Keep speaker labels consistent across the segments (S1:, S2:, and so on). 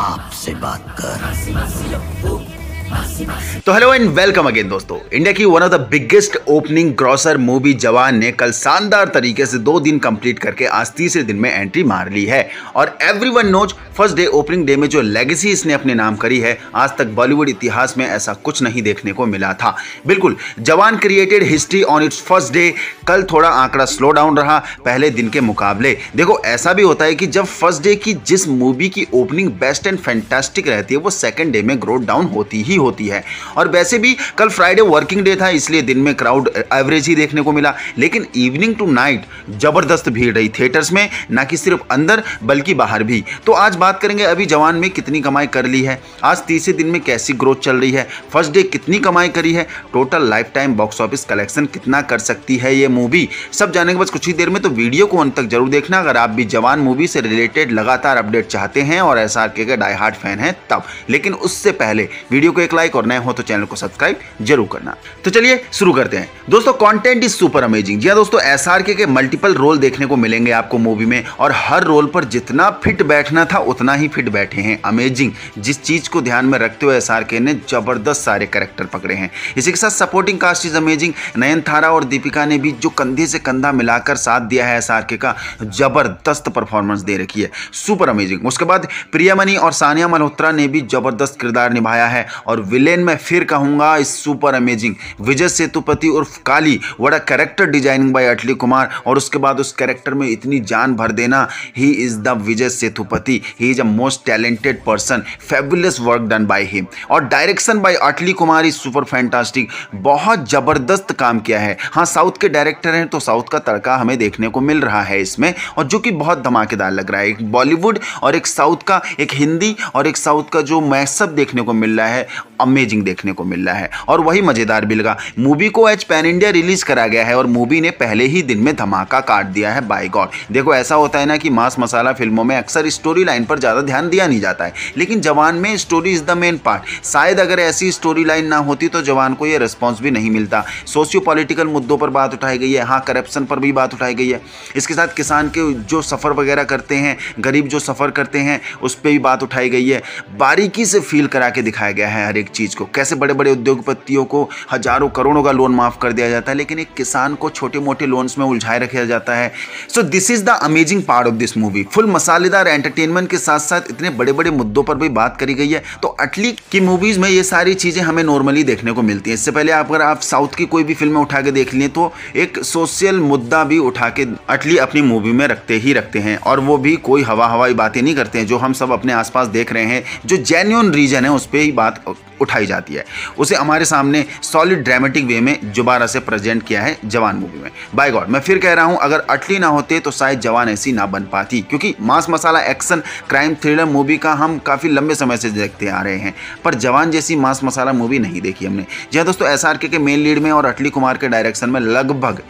S1: बाप से बात कर।
S2: तो हेलो एंड वेलकम अगेन दोस्तों। इंडिया की one of the biggest opening grosser movie Jawan ने कल शानदार तरीके से दो दिन कंप्लीट करके आज तीसरे दिन में एंट्री मार ली है। और everyone knows first day opening day में जो लेगेसी इसने अपने नाम करी है, आज तक बॉलीवुड इतिहास में ऐसा कुछ नहीं देखने को मिला था। बिल्कुल, Jawan created history on its first day कल थोड़ा आंकड़ा स्लो डाउन रहा, पहले दिन के मुकाबले। देखो, ऐसा भी होता है कि जब फ़र्स्ट डे की जिस मूवी की ओपनिंग बेस्ट एंड फैंटास्टिक रहती है, वो सेकेंड डे में ग्रोथ डाउन होती ही होती है। और वैसे भी कल फ्राइडे वर्किंग डे था, इसलिए दिन में क्राउड एवरेज ही देखने को मिला। लेकिन इवनिंग टू नाइट ज़बरदस्त भीड़ रही थिएटर्स में, ना कि सिर्फ़ अंदर, बल्कि बाहर भी। तो आज बात करेंगे अभी जवान में कितनी कमाई कर ली है। आज तीसरे दिन में कैसी ग्रोथ चल रही है। फ़र्स्ट डे कितनी कमाई करी है। Total lifetime box office collection कितना कर सकती है ये मूवी सब जाने के बाद कुछ ही देर में तो वीडियो को अंत तक ज़रूर देखना। अगर आप भी जवान मूवी से रिलेटेड लगातार अपडेट चाहते हैं और S R K die hard fan हैं, तब। लेकिन उससे पहले वीडियो को एक लाइक और नए हो तो चैनल को सब्सक्राइब ज़रूर करना। तो चलिए शुरू करते हैं। दोस्तों कंटेंट इज़ सुपर अमेजिंग जी हाँ दोस्तों एस के मल्टीपल रोल देखने को मिलेंगे आपको मूवी में और हर रोल पर जितना फिट बैठना था, उतना ही फिट बैठे हैं। अमेजिंग जिस चीज़ को ध्यान में रखते हुए एस ने ज़बरदस्त सारे करेक्टर पकड़े हैं। इसी के साथ supporting cast is amazing Nayanthara और दीपिका ने भी जो कंधे से कंधा मिलाकर साथ दिया है एस का, ज़बरदस्त परफॉर्मेंस दे रखी है। सुपर अमेजिंग उसके बाद प्रियामणि और सानिया मल्होत्रा ने भी ज़बरदस्त किरदार निभाया है और विलेन में फिर कहूँगा इस सुपर अमेजिंग विजय सेतुपति उर्फ़ Kali. Vada character designing by Atlee Kumar और उसके बाद उस कैरेक्टर में इतनी जान भर देना। He is the Vijay Sethupathi. He is a most talented person fabulous work done by him और direction by Atlee Kumar is super fantastic बहुत ज़बरदस्त काम किया है। हाँ साउथ के डायरेक्टर हैं तो साउथ का तड़का हमें देखने को मिल रहा है इसमें। और जो कि बहुत धमाकेदार लग रहा है। एक बॉलीवुड और एक साउथ का, एक हिंदी और एक साउथ का जो मैसअप देखने को मिल रहा है। अमेजिंग देखने को मिल रहा है। और वही मज़ेदार भी लगा मूवी को एच पैन इंडिया रिलीज़ करा गया है और मूवी ने पहले ही दिन में धमाका काट दिया है बाय गॉड देखो, ऐसा होता है ना कि मास मसाला फ़िल्मों में अक्सर स्टोरी लाइन पर ज़्यादा ध्यान दिया नहीं जाता है। लेकिन जवान में story is the main part शायद अगर ऐसी स्टोरी लाइन ना होती तो जवान को ये रिस्पॉन्स भी नहीं मिलता। सोशियो पॉलिटिकल मुद्दों पर बात उठाई गई है। हाँ करप्शन पर भी बात उठाई गई है। इसके साथ किसान के जो सफ़र वगैरह करते हैं, गरीब जो सफ़र करते हैं, उस पर भी बात उठाई गई है। बारीकी से फील करा के दिखाया गया है हर एक चीज़ को? कैसे बड़े बड़े उद्योगपतियों को हज़ारों करोड़ों का लोन माफ़ कर दिया जाता है, लेकिन एक किसान को छोटे मोटे लोन्स में उलझाए रखा जाता है। So this is the amazing part of this movie full मसालेदार एंटरटेनमेंट के साथ साथ इतने बड़े बड़े मुद्दों पर भी बात करी गई है। तो अटली की मूवीज़ में ये सारी चीज़ें हमें नॉर्मली देखने को मिलती हैं। इससे पहले अगर आप साउथ की कोई भी फ़िल्में उठा के देख लें तो एक सोशल मुद्दा भी उठा के अटली अपनी मूवी में रखते ही रखते हैं। और वो भी कोई हवा हवाई बातें नहीं करते हैं, जो हम सब अपने आसपास देख रहे हैं, जो जेन्यून रीजन है, उस पर ही बात उठाई जाती है। उसे हमारे सामने सॉलिड ड्रामेटिक वे में दोबारा से प्रेजेंट किया है जवान मूवी में। बाय गॉड मैं फिर कह रहा हूँ, अगर अटली ना होते तो शायद जवान ऐसी ना बन पाती, क्योंकि mass masala action crime thriller movie का हम काफ़ी लंबे समय से देखते आ रहे हैं। पर जवान जैसी मास मसाला मूवी नहीं देखी हमने। जी हाँ दोस्तों एस के मेन लीड में और अटली कुमार के डायरेक्शन में लगभग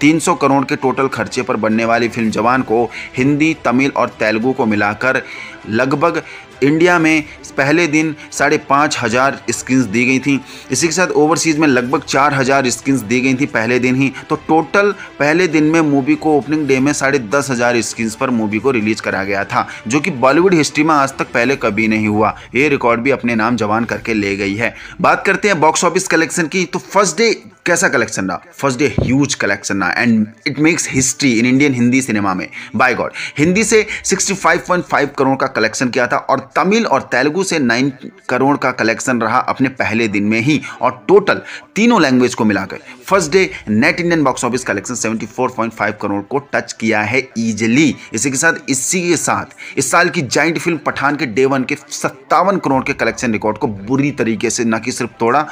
S2: 300 करोड़ के टोटल खर्चे पर बनने वाली फ़िल्म जवान को हिंदी, तमिल और तेलुगु को मिलाकर लगभग इंडिया में पहले दिन साढ़े पाँच हज़ार स्क्रीन्स दी गई थी। इसी के साथ ओवरसीज़ में लगभग चार हज़ार स्क्रीन्स दी गई थी पहले दिन ही। तो टोटल पहले दिन में मूवी को ओपनिंग डे में साढ़े दस हज़ार स्क्रीन्स पर मूवी को रिलीज़ करा गया था, जो कि बॉलीवुड हिस्ट्री में आज तक पहले कभी नहीं हुआ। ये रिकॉर्ड भी अपने नाम जवान करके ले गई है। बात करते हैं बॉक्स ऑफ़िस कलेक्शन की। तो फ़र्स्ट डे कैसा कलेक्शन रहा? फ़र्स्ट डे ह्यूज कलेक्शन रहा। And it makes history in Indian Hindi cinema में। बाय गॉड हिंदी से 65.5 करोड़ का कलेक्शन किया था। और तमिल और तेलुगु से 9 करोड़ का कलेक्शन रहा अपने पहले दिन में ही और टोटल तीनों लैंग्वेज को मिलाकर first day net Indian box office collection 74.5 crore को टच किया है ईजिली इसी के साथ, इसी के साथ, इस साल की जाइंट फ़िल्म पठान के डे वन के सत्तावन करोड़ के कलेक्शन रिकॉर्ड को बुरी तरीके से, न कि सिर्फ़ तोड़ा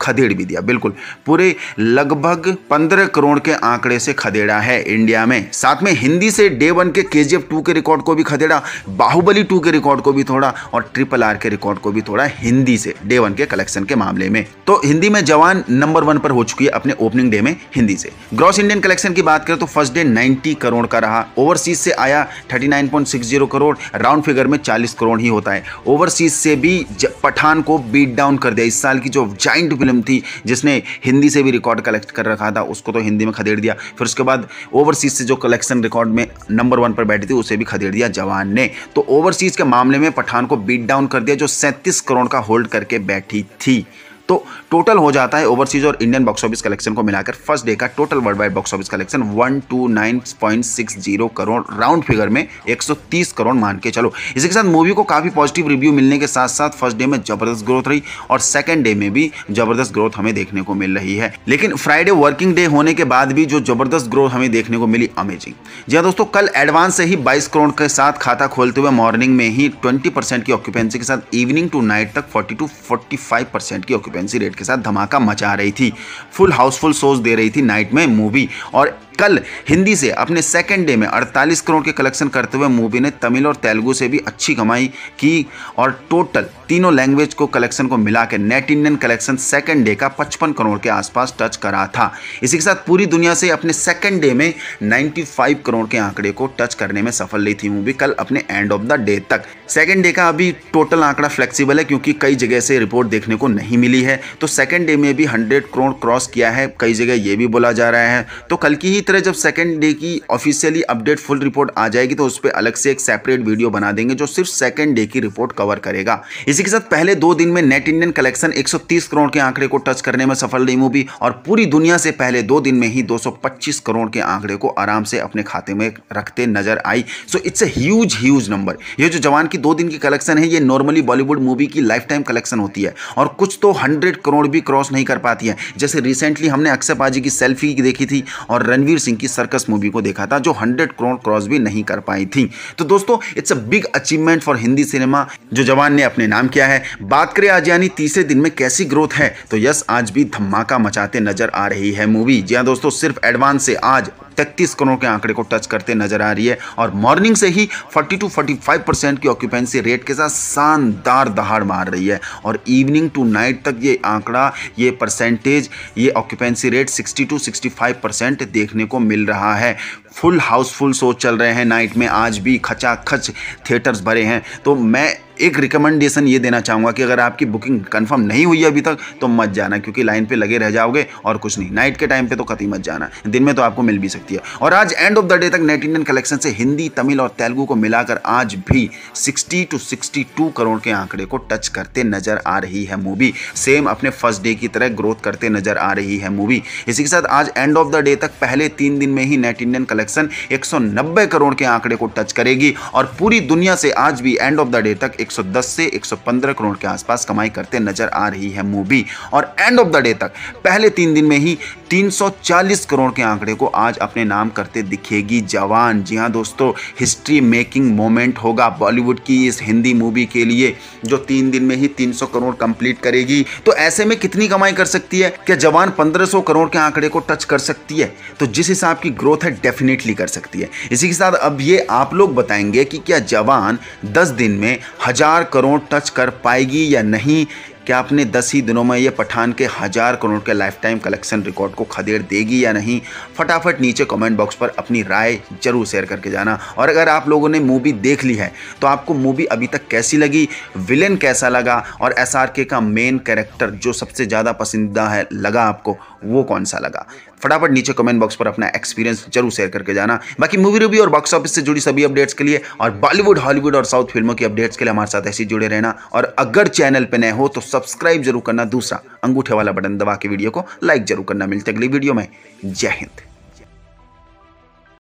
S2: खदेड़ भी दिया। बिल्कुल। पूरे लगभग पंद्रह करोड़ के आंकड़े से खदेड़ा है इंडिया में। साथ में हिंदी से डे वन के के जी के रिकॉर्ड को भी खदेड़ा, बाहुबली टू के रिकॉर्ड को भी थोड़ा और ट्रिपल आर के रिकॉर्ड को भी थोड़ा हिंदी से डे वन के कलेक्शन के मामले में। तो हिंदी में जवान नंबर वन पर हो चुकी है अपने ओपनिंग डे में हिंदी से। ग्रॉस इंडियन कलेक्शन की बात करें तो फ़र्स्ट डे 90 करोड़ का रहा। ओवरसीज से आया 39.60 करोड़। राउंड फिगर में 40 करोड़ ही होता है। ओवरसीज से भी पठान को बीट डाउन कर दिया। इस साल की जो जाइंट फ़िल्म थी, जिसने हिंदी से भी रिकॉर्ड कलेक्ट कर रखा था, उसको तो हिंदी में खदेड़ दिया। फिर उसके बाद ओवरसीज से जो कलेक्शन रिकॉर्ड में नंबर वन पर बैठी थी, उसे भी खदेड़ दिया जवान ने। तो ओवरसीज के मामले में पठान को बीट डाउन कर दिया, जो सैंतीस करोड़ का होल्ड करके बैठी थी। तो टोटल हो जाता है ओवरसीज और इंडियन बॉक्स ऑफ़िस कलेक्शन को मिलाकर फ़र्स्ट डे का total worldwide box office collection 129.60 crore. Round figure में 130 करोड़ मान के चलो। इसी के साथ मूवी को काफ़ी पॉजिटिव रिव्यू मिलने के साथ साथ फ़र्स्ट डे में ज़बरदस्त ग्रोथ रही और सेकंड डे में भी ज़बरदस्त ग्रोथ हमें देखने को मिल रही है। लेकिन फ्राइडे वर्किंग डे होने के बाद भी जो ज़बरदस्त ग्रोथ हमें देखने को मिली अमेजिंग जी हाँ दोस्तों, कल एडवांस से ही बाईस करोड़ के साथ खाता खोलते हुए मॉर्निंग में ही ट्वेंटी की ऑक्यूपेंसी के साथ इवनिंग टू नाइट तक फोर्टी टू फोर्टी की ऑक्यूपेंसी ऑक्यूपेंसी रेट के साथ धमाका मचा रही थी। फुल हाउसफुल शोज़ दे रही थी नाइट में मूवी और कल हिंदी से अपने सेकेंड डे में 48 करोड़ के कलेक्शन करते हुए मूवी ने तमिल और तेलुगु से भी अच्छी कमाई की और टोटल तीनों लैंग्वेज को कलेक्शन को मिला के net Indian collection second day का 55 करोड़ के आसपास टच करा था। इसी के साथ पूरी दुनिया से अपने सेकेंड डे में 95 करोड़ के आंकड़े को टच करने में सफल रही थी मूवी कल अपने एंड ऑफ़ द डे तक। सेकेंड डे का अभी टोटल आंकड़ा फ्लेक्सिबल है क्योंकि कई जगह से रिपोर्ट देखने को नहीं मिली है। तो सेकेंड डे में भी हंड्रेड करोड़ क्रॉस किया है, कई जगह ये भी बोला जा रहा है। तो कल की ही तरह जब सेकेंड डे की ऑफिशियली अपडेट फुल रिपोर्ट आ जाएगी तो उस पर अलग से एक सेपरेट वीडियो बना देंगे जो सिर्फ़ सेकेंड डे की रिपोर्ट कवर करेगा। इसी के साथ पहले दो दिन में नेट इंडियन कलेक्शन 130 करोड़ के आंकड़े को टच करने में सफल रही मूवी और पूरी दुनिया से पहले दो दिन में ही 225 करोड़ के आंकड़े को आराम से अपने खाते में रखते नज़र आई। So it's a huge huge number ये जो जवान की दो दिन की कलेक्शन है, ये नॉर्मली बॉलीवुड मूवी की लाइफ टाइम कलेक्शन होती है और कुछ तो हंड्रेड करोड़ भी क्रॉस नहीं कर पाती है। जैसे रिसेंटली हमने अक्षय पाजी की सेल्फी देखी थी और रणवीर सिंह की सर्कस मूवी को देखा था, जो हंड्रेड करोड़ क्रॉस भी नहीं कर पाई थी। तो दोस्तों it's a big achievement for Hindi cinema जो जवान ने अपने नाम किया है। बात करें आज यानी तीसरे दिन में कैसी ग्रोथ है तो यस, आज भी धमाका मचाते नज़र आ रही है मूवी जी हाँ दोस्तों, सिर्फ़ एडवांस से आज तैतीस करोड़ के आंकड़े को टच करते नज़र आ रही है और मॉर्निंग से ही 40 टू 45 परसेंट की ऑक्यूपेंसी रेट के साथ शानदार दहाड़ मार रही है और इवनिंग टू नाइट तक ये आंकड़ा, ये परसेंटेज ये ऑक्यूपेंसी रेट 60 टू 65 परसेंट देखने को मिल रहा है। फुल हाउसफुल शो चल रहे हैं नाइट में, आज भी खचाखच थिएटर्स भरे हैं। तो मैं एक रिकमेंडेशन ये देना चाहूँगा कि अगर आपकी बुकिंग कन्फर्म नहीं हुई अभी तक तो मत जाना, क्योंकि लाइन पे लगे रह जाओगे और कुछ नहीं। नाइट के टाइम पे तो कतई मत जाना। दिन में तो आपको मिल भी सकती है। और आज एंड ऑफ़ द डे तक नेट इंडियन कलेक्शन से हिंदी, तमिल और तेलुगु को मिलाकर आज भी sixty two sixty two crore के आंकड़े को टच करते नज़र आ रही है मूवी सेम अपने फ़र्स्ट डे की तरह ग्रोथ करते नज़र आ रही है मूवी इसी के साथ आज एंड ऑफ़ द डे तक पहले तीन दिन में ही नेट इंडियन कलेक्शन 190 करोड़ के आंकड़े को टच करेगी और पूरी दुनिया से आज भी एंड ऑफ़ द डे तक 110 से 115 करोड़ के आसपास कमाई करते नज़र आ रही है मूवी। और एंड ऑफ़ द डे तक, पहले तीन दिन में ही 340 करोड़ के आंकड़े को आज अपने नाम करते दिखेगी जवान। जी हाँ दोस्तों हिस्ट्री मेकिंग मोमेंट होगा बॉलीवुड की इस हिंदी मूवी के लिए, जो तीन दिन में ही 300 करोड़ कंप्लीट करेगी। तो ऐसे में कितनी कमाई कर सकती है? क्या जवान 1500 करोड़ के आंकड़े को टच कर सकती है? तो जिस हिसाब की ग्रोथ है डेफिनेटली कर सकती है। इसी के साथ अब ये आप लोग बताएँगे कि क्या जवान 10 दिन में हज़ार करोड़ टच कर पाएगी या नहीं? क्या आपने दस ही दिनों में ये पठान के हज़ार करोड़ के लाइफ टाइम कलेक्शन रिकॉर्ड को खदेड़ देगी या नहीं? फटाफट नीचे कमेंट बॉक्स पर अपनी राय ज़रूर शेयर करके जाना। और अगर आप लोगों ने मूवी देख ली है तो आपको मूवी अभी तक कैसी लगी? विलेन कैसा लगा? और एस का मेन कैरेक्टर जो सबसे ज़्यादा पसंदीदा है, लगा आपको, वो कौन सा लगा? फटाफट नीचे कमेंट बॉक्स पर अपना एक्सपीरियंस ज़रूर शेयर करके जाना। बाकी मूवी रिव्यू और बॉक्स ऑफ़िस से जुड़ी सभी अपडेट्स के लिए और बॉलीवुड हॉलीवुड और साउथ फ़िल्मों की अपडेट्स के लिए हमारे साथ ऐसे जुड़े रहना। और अगर चैनल पर नए हो तो सब्सक्राइब ज़रूर करना। दूसरा अंगूठे वाला बटन दबा के वीडियो को लाइक ज़रूर करना। मिलते अगली वीडियो में। जय हिंद।